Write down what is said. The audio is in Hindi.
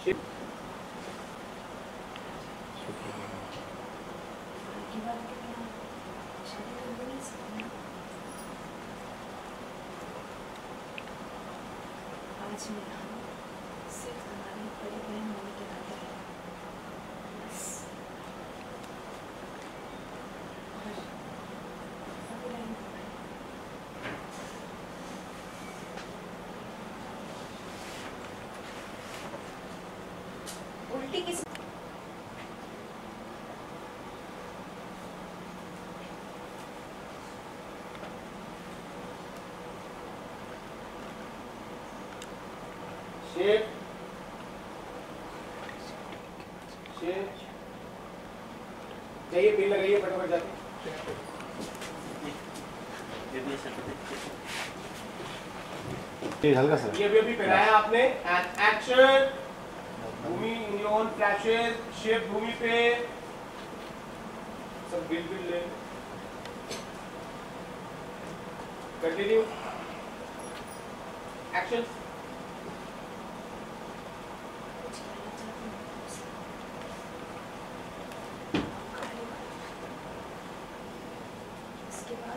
आज मेरा सिर्फ़ हमारी बड़ी बहन होने के बाद शेप शेप बिल लगाइए फटाफट जाके हल्का सा। ये भी अभी पहनाया आपने action Bhumi neon flashes ship Bhumi पे। सब बिल बिल ले। Continue action